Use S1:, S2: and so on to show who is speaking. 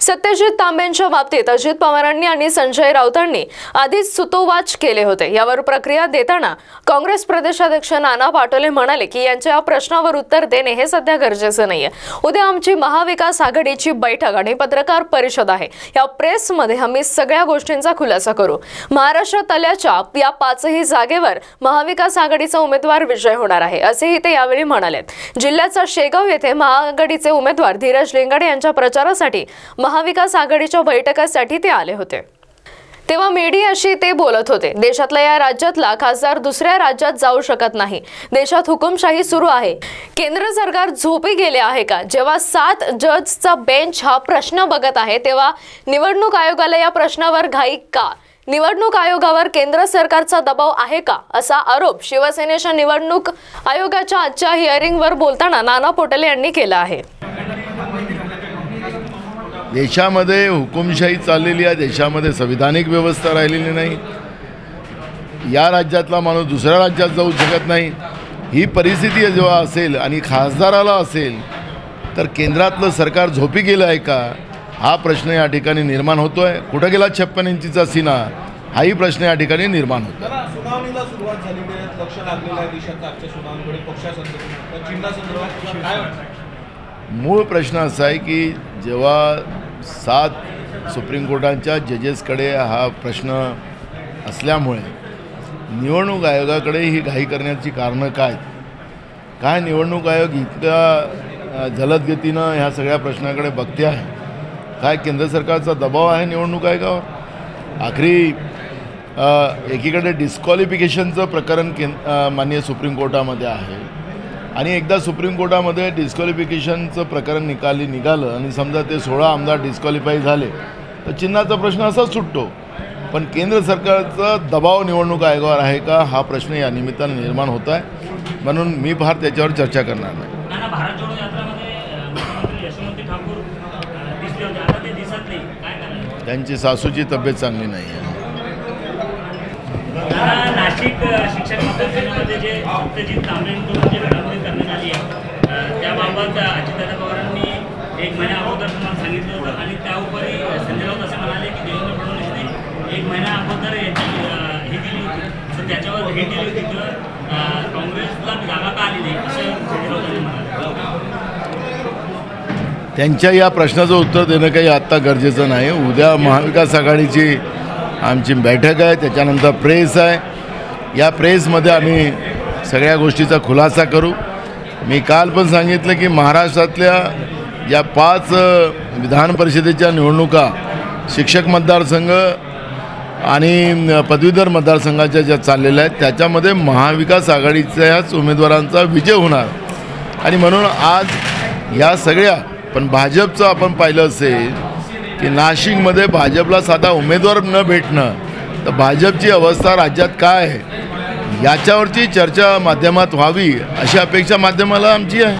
S1: सत्यजित तांबेंच्या बाबतीत अजित पवारांनी आणि संजय राऊतांनी आधीच सुतोवाच केले होते. यावर प्रक्रिया देताना काँग्रेस प्रदेशाध्यक्ष नाना पाटोले म्हणाले की यांच्या या प्रश्नावर उत्तर देणे हे सध्या गरजेचं नाहीये. उद्या आमची महाविकास आघाडीची बैठक आणि पत्रकार परिषद आहे. या प्रेसमध्ये आम्ही सगळ्या गोष्टींचा खुलासा करू. महाराष्ट्र तल्याच्या या पाचही जागेवर महाविकास आघाडीचा उमेदवार विजय होणार आहे असेही ते यावेळी म्हणालेत. जिल्ह्याचा शेगाव येथे महाआघाडीचे उमेदवार धीरज लिंगाडे यांच्या प्रचारासाठी महाविकास आघाडीच्या बैठकासाठी ते आले होते. तेव्हा मीडियाशी ते बोलत होते देशातल्या या राज्यातला खासदार दुसऱ्या राज्यात जाऊ शकत नाही. देशात हुकुमशाही सुरू आहे. केंद्र सरकार झोपी गेले आहे का? जेव्हा सात जजचा बेंच हा प्रश्न बघत आहे तेव्हा निवडणूक आयोगाला या प्रश्नावर घाई का? निवडणूक आयोगावर केंद्र सरकारचा दबाव आहे का? असा आरोप शिवसेनेच्या निवडणूक आयोगाच्या आजच्या हिअरिंगवर बोलताना नाना पोटले यांनी केला आहे.
S2: देशामध्ये हुकुमशाही चाललेली आहे देशामध्ये संविधानिक व्यवस्था राहिलेली नाही. या राज्यातला माणूस दुसऱ्या राज्यात जाऊ शकत नाही. ही परिस्थिती जेव्हा असेल आणि खासदाराला असेल तर केंद्रातलं सरकार झोपी गेलं आहे का? हा प्रश्न या ठिकाणी निर्माण होतो आहे कुठं गेला छप्पन इंचीचा सीना? हाही प्रश्न या ठिकाणी निर्माण होतो मूळ प्रश्न असा आहे की जेव्हा सात सुप्रीम कोर्टाच्या जजेसकडे हा प्रश्न असल्यामुळे निवडणूक आयोगाकडे ही घाई करण्याची कारणं काय? काय निवडणूक आयोग इतक्या जलदगतीनं ह्या सगळ्या प्रश्नाकडे बघते आहे? काय केंद्र सरकारचा दबाव आहे निवडणूक आयोगावर? आखरी एकीकडे डिस्क्वालिफिकेशनचं प्रकरण कें माननीय सुप्रीम कोर्टामध्ये आहे. आणि एकदा सुप्रीम कोर्टामध्ये डिस्क्वालिफिकेशनचं प्रकरण निकाली निघालं आणि समजा ते सोळा आमदार डिस्क्वालिफाय झाले तर चिन्हाचा प्रश्न असाच सुटतो. पण केंद्र सरकारचा दबाव निवडणूक आयोगावर आहे का हा प्रश्न या निमित्तानं निर्माण होत आहे. म्हणून मी फार त्याच्यावर चर्चा करणार नाही. त्यांची सासूची तब्येत चांगली नाही आहे.
S3: नाशिक शिक्षक मतदारसंघामध्ये जे सत्यजित तांबेंकडून जे घडामोडी करण्यात आली आहे अ, त्याबाबत अजितदादा पवारांनी एक महिना अगोदर तुम्हाला सांगितलं होतं आणि त्या उपरी संजय राऊत असं म्हणाले की देवेंद्र फडणवीसने एक महिना अगोदर याची हे दिली होती. तर त्याच्यावर हे दिली होती तर काँग्रेसला जागा का आली नाही असं संजय राऊतांनी म्हणाले.
S2: त्यांच्या या प्रश्नाचं उत्तर देणं काही आत्ता गरजेचं नाही. उद्या महाविकास आघाडीची आमची बैठक आहे त्याच्यानंतर प्रेस आहे. या प्रेसमध्ये आम्ही सगळ्या गोष्टीचा खुलासा करू. मी काल पण सांगितलं की महाराष्ट्रातल्या या पाच विधान परिषदेच्या निवडणुका शिक्षक मतदारसंघ आणि पदवीधर मतदारसंघाच्या ज्या चाललेल्या आहेत त्याच्यामध्ये महाविकास आघाडीच्याच उमेदवारांचा विजय होणार. आणि म्हणून आज या सगळ्या पण भाजपचं आपण पाहिलं असेल की नाशिकमध्ये भाजपला साधा उमेदवार न भेटणं तर भाजपची अवस्था राज्यात काय आहे? याच्यावरची चर्चा माध्यमात व्हावी अशी अपेक्षा माध्यमाला आमची आहे.